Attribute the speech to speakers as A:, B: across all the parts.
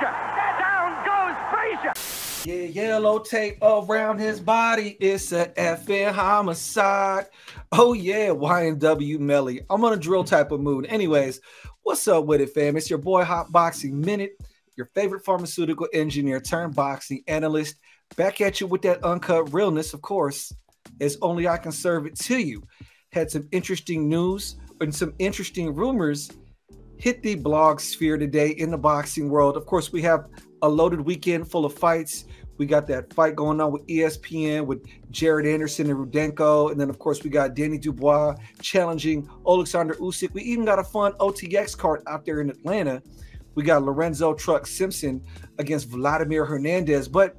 A: Frazier! Down goes Frazier!
B: Yeah, yellow tape around his body. It's a effing homicide. Oh yeah, YNW Melly. I'm on a drill type of mood. Anyways, what's up with it, fam? It's your boy Hot Boxing Minute, your favorite pharmaceutical engineer turned boxing analyst. Back at you with that uncut realness, of course, as only I can serve it to you. Had some interesting news and some interesting rumors hit the blog sphere today in the boxing world. Of course, we have a loaded weekend full of fights. We got that fight going on with ESPN with Jared Anderson and Rudenko. And then, of course, we got Danny Dubois challenging Alexander Usyk. We even got a fun OTX card out there in Atlanta. We got Lorenzo Truck Simpson against Vladimir Hernandez. But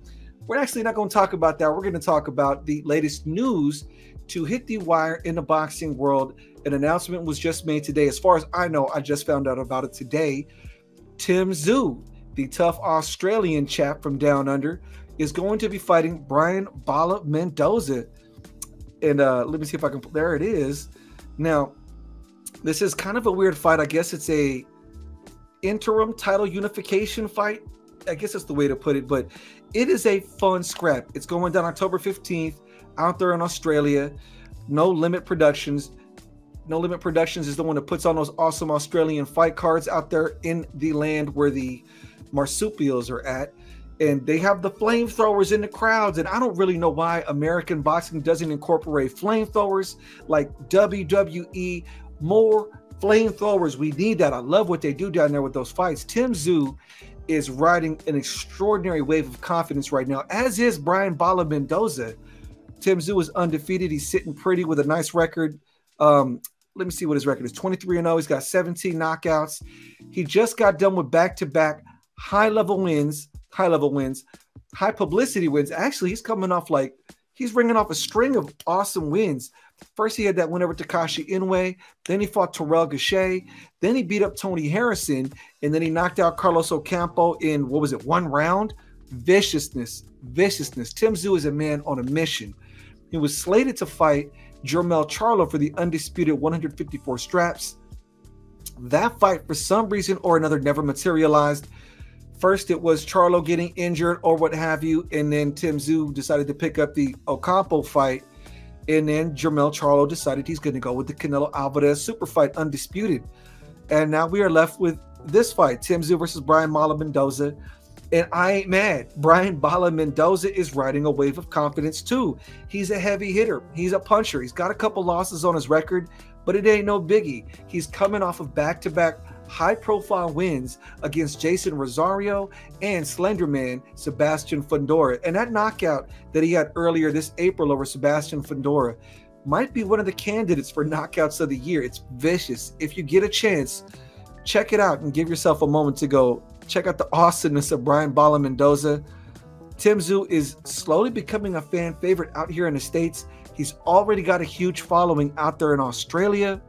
B: we're actually not going to talk about that. We're going to talk about the latest news to hit the wire in the boxing world. An announcement was just made today. As far as I know, I just found out about it today. Tim Tszyu, the tough Australian chap from down under, is going to be fighting Brian Bala Mendoza. And uh, let me see if I can. There it is. Now, this is kind of a weird fight. I guess it's a interim title unification fight. I guess that's the way to put it. But it is a fun scrap. It's going down October 15th out there in Australia. No Limit Productions. No Limit Productions is the one that puts on those awesome Australian fight cards out there in the land where the marsupials are at. And they have the flamethrowers in the crowds. And I don't really know why American boxing doesn't incorporate flamethrowers like WWE. More flamethrowers. We need that. I love what they do down there with those fights. Tim Tszyu is riding an extraordinary wave of confidence right now, as is Brian Bala Mendoza. Tim Tszyu is undefeated. He's sitting pretty with a nice record. Um, let me see what his record is 23 and 0. He's got 17 knockouts. He just got done with back to back high level wins, high level wins, high publicity wins. Actually, he's coming off like he's ringing off a string of awesome wins. First, he had that win over Takashi Inoue. Then he fought Terrell Gausha. Then he beat up Tony Harrison. And then he knocked out Carlos Ocampo in, what was it, one round? Viciousness, viciousness. Tim Tszyu is a man on a mission. He was slated to fight Jermell Charlo for the undisputed 154 straps. That fight, for some reason or another, never materialized. First, it was Charlo getting injured or what have you, and then Tim Tszyu decided to pick up the Ocampo fight, and then Jermell Charlo decided he's going to go with the Canelo Alvarez super fight, undisputed. And now we are left with this fight: Tim Tszyu versus Brian Bala Mendoza. And I ain't mad. Brian Bala Mendoza is riding a wave of confidence too. He's a heavy hitter. He's a puncher. He's got a couple losses on his record, but it ain't no biggie. He's coming off of back to back high profile wins against Jason Rosario and Slenderman Sebastian Fundora. And that knockout that he had earlier this April over Sebastian Fundora might be one of the candidates for knockouts of the year. It's vicious. If you get a chance, check it out and give yourself a moment to go check out the awesomeness of Brian Bala Mendoza. Tim Tszyu is slowly becoming a fan favorite out here in the States. He's already got a huge following out there in Australia.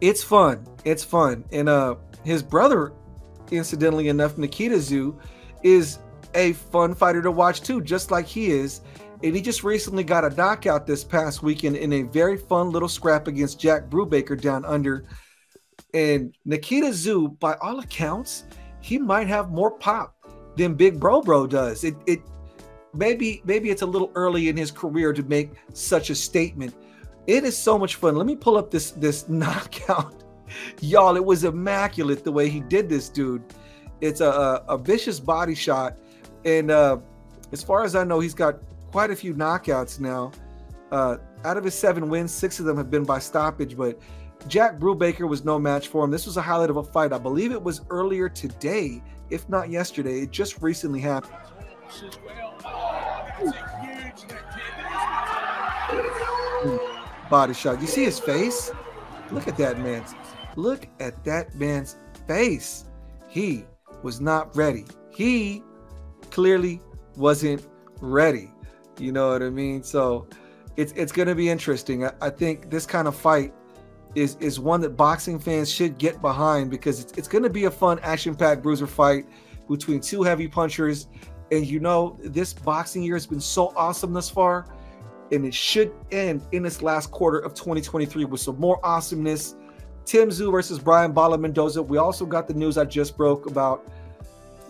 B: It's fun. It's fun. And uh his brother, incidentally enough, Nikita Tszyu, is a fun fighter to watch too, just like he is. And he just recently got a knockout this past weekend in a very fun little scrap against Jack Brubaker down under and Nikita Tszyu, by all accounts, he might have more pop than Big Bro Bro does. It it maybe maybe it's a little early in his career to make such a statement. It is so much fun. Let me pull up this this knockout. Y'all, it was immaculate the way he did this, dude. It's a, a, a vicious body shot. And uh, as far as I know, he's got quite a few knockouts now. Uh, out of his seven wins, six of them have been by stoppage, but Jack Brubaker was no match for him. This was a highlight of a fight. I believe it was earlier today, if not yesterday. It just recently happened. Body shot. You see his face? Look at that man's. Look at that man's face. He was not ready. He clearly wasn't ready. You know what I mean? So it's it's going to be interesting. I, I think this kind of fight is is one that boxing fans should get behind because it's, it's going to be a fun action-packed bruiser fight between two heavy punchers and you know this boxing year has been so awesome thus far and it should end in this last quarter of 2023 with some more awesomeness tim tszyu versus brian bala mendoza we also got the news i just broke about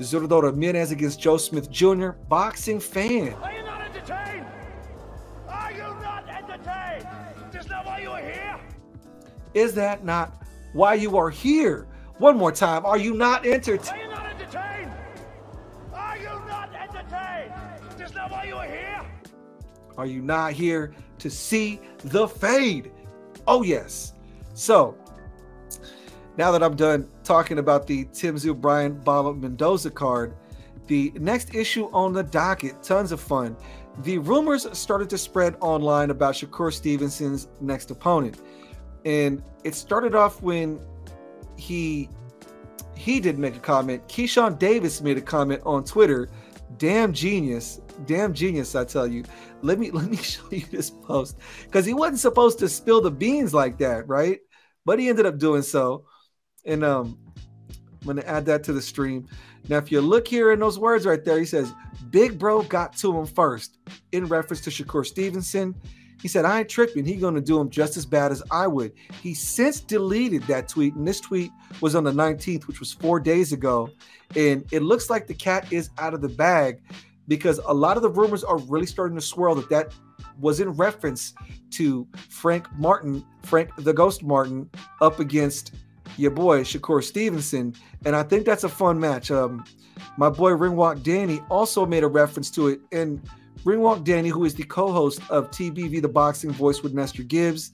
B: Zurdo Ramirez against Joe Smith Jr. Boxing fan.
A: Is that
B: not why you are here? One more time. Are you not entertained?
A: Are you not entertained? Are you not entertained? Is that why you are here?
B: Are you not here to see the fade? Oh, yes. So, now that I'm done talking about the Tim Tszyu Brian Bala Mendoza card, the next issue on the docket, tons of fun. The rumors started to spread online about Shakur Stevenson's next opponent. And it started off when he he did make a comment. Keyshawn Davis made a comment on Twitter. Damn genius. Damn genius, I tell you. Let me let me show you this post. Because he wasn't supposed to spill the beans like that, right? But he ended up doing so. And um, I'm gonna add that to the stream. Now, if you look here in those words right there, he says, Big Bro got to him first, in reference to Shakur Stevenson. He said, I ain't tripping. He gonna do him just as bad as I would. He since deleted that tweet, and this tweet was on the 19th, which was four days ago. And it looks like the cat is out of the bag because a lot of the rumors are really starting to swirl that that was in reference to Frank Martin, Frank the Ghost Martin, up against your boy Shakur Stevenson, and I think that's a fun match. Um, my boy Ringwalk Danny also made a reference to it, and Ringwalk Danny, who is the co-host of TBV The Boxing Voice with Nestor Gibbs,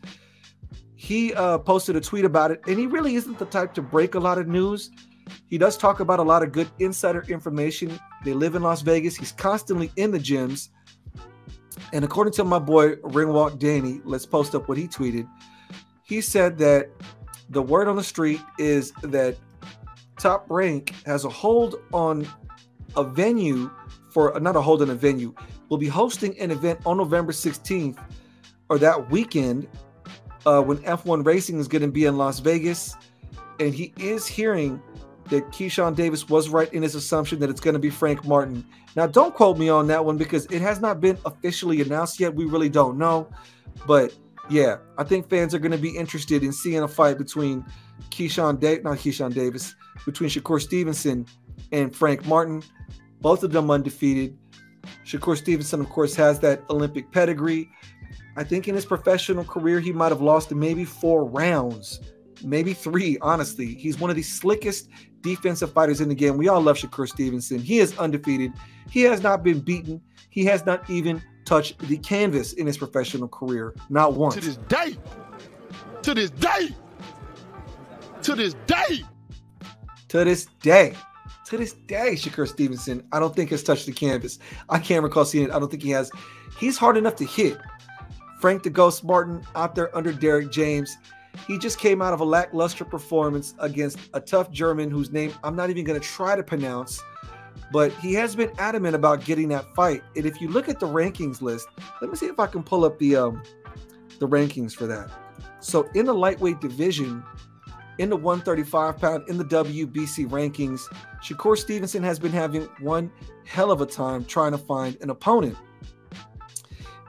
B: he uh, posted a tweet about it, and he really isn't the type to break a lot of news. He does talk about a lot of good insider information. They live in Las Vegas. He's constantly in the gyms. And according to my boy Ringwalk Danny, let's post up what he tweeted. He said that the word on the street is that Top Rank has a hold on a venue for not a hold on a venue. We'll be hosting an event on November 16th or that weekend uh, when F1 racing is going to be in Las Vegas. And he is hearing that Keyshawn Davis was right in his assumption that it's going to be Frank Martin. Now, don't quote me on that one because it has not been officially announced yet. We really don't know. But yeah, I think fans are going to be interested in seeing a fight between Keyshawn Davis, not Keyshawn Davis, between Shakur Stevenson and Frank Martin. Both of them undefeated. Shakur Stevenson, of course, has that Olympic pedigree. I think in his professional career, he might have lost maybe four rounds, maybe three, honestly. He's one of the slickest defensive fighters in the game. We all love Shakur Stevenson. He is undefeated. He has not been beaten. He has not even touched the canvas in his professional career, not once.
C: To this day, to this day, to this day,
B: to this day, to this day, Shakur Stevenson, I don't think has touched the canvas. I can't recall seeing it. I don't think he has. He's hard enough to hit. Frank the Ghost Martin out there under Derrick James. He just came out of a lackluster performance against a tough German whose name I'm not even going to try to pronounce but he has been adamant about getting that fight. And if you look at the rankings list, let me see if I can pull up the um the rankings for that. So in the lightweight division, in the 135 pound in the WBC rankings, Shakur Stevenson has been having one hell of a time trying to find an opponent.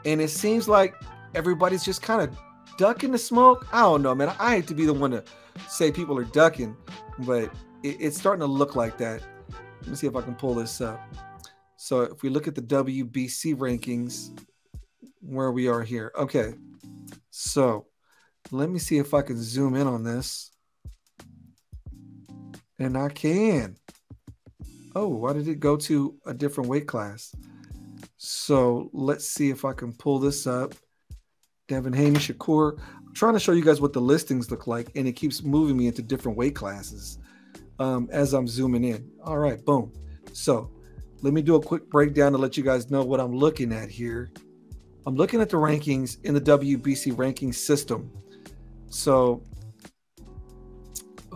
B: And it seems like everybody's just kind of ducking the smoke. I don't know, man. I hate to be the one to say people are ducking, but it, it's starting to look like that. Let me see if I can pull this up. So if we look at the WBC rankings, where we are here. Okay. So let me see if I can zoom in on this. And I can. Oh, why did it go to a different weight class? So let's see if I can pull this up. Devin Haney, Shakur. I'm trying to show you guys what the listings look like, and it keeps moving me into different weight classes um, as I'm zooming in. All right, boom. So let me do a quick breakdown to let you guys know what I'm looking at here. I'm looking at the rankings in the WBC ranking system. So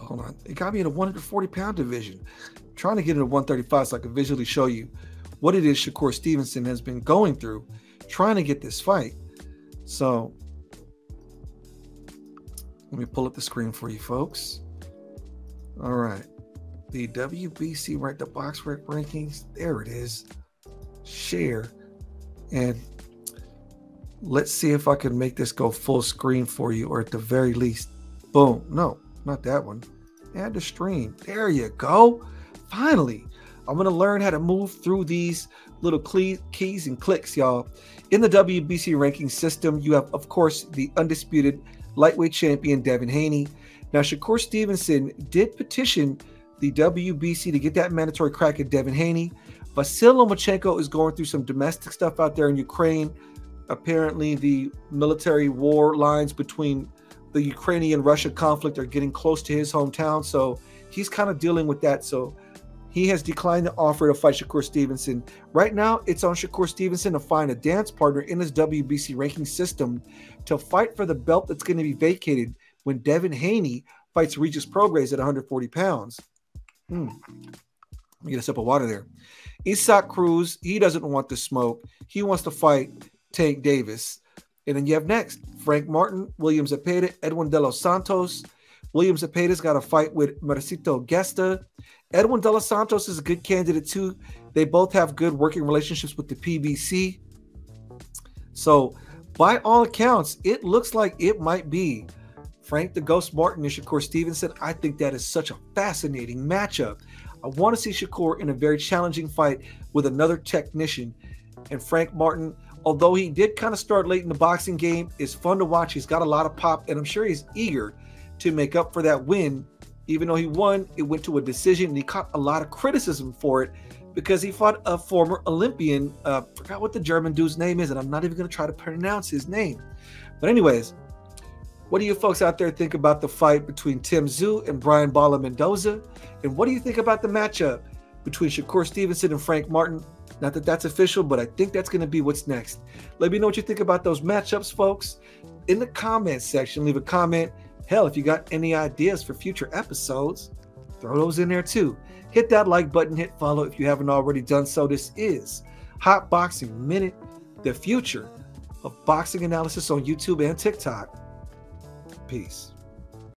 B: hold on, it got me in a 140 pound division. I'm trying to get into 135 so I can visually show you what it is Shakur Stevenson has been going through trying to get this fight. So let me pull up the screen for you folks. All right. The WBC right the BoxRec rankings. There it is. Share. And let's see if I can make this go full screen for you, or at the very least, boom. No, not that one. Add the stream. There you go. Finally. I'm going to learn how to move through these little keys and clicks, y'all. In the WBC ranking system, you have, of course, the undisputed lightweight champion Devin Haney. Now, Shakur Stevenson did petition the WBC to get that mandatory crack at Devin Haney. Vasyl Lomachenko is going through some domestic stuff out there in Ukraine. Apparently, the military war lines between the Ukrainian Russia conflict are getting close to his hometown. So he's kind of dealing with that. So he has declined the offer to fight Shakur Stevenson. Right now, it's on Shakur Stevenson to find a dance partner in his WBC ranking system to fight for the belt that's going to be vacated when Devin Haney fights Regis Prograis at 140 pounds. Hmm. Let me get a sip of water there. Isaac Cruz, he doesn't want the smoke. He wants to fight Tank Davis. And then you have next Frank Martin, William Zepeda, Edwin De Los Santos. William Zepeda's got a fight with Mercito Gesta. Edwin De Los Santos is a good candidate too. They both have good working relationships with the PBC. So, by all accounts, it looks like it might be Frank the Ghost Martin and Shakur Stevenson. I think that is such a fascinating matchup. I want to see Shakur in a very challenging fight with another technician. And Frank Martin, although he did kind of start late in the boxing game, is fun to watch. He's got a lot of pop, and I'm sure he's eager to make up for that win even though he won, it went to a decision and he caught a lot of criticism for it because he fought a former Olympian. Uh, forgot what the German dude's name is, and I'm not even going to try to pronounce his name. But, anyways, what do you folks out there think about the fight between Tim Tszyu and Brian Bala Mendoza? And what do you think about the matchup between Shakur Stevenson and Frank Martin? Not that that's official, but I think that's going to be what's next. Let me know what you think about those matchups, folks. In the comments section, leave a comment Hell, if you got any ideas for future episodes, throw those in there too. Hit that like button, hit follow if you haven't already done so. This is Hot Boxing Minute, the future of boxing analysis on YouTube and TikTok. Peace.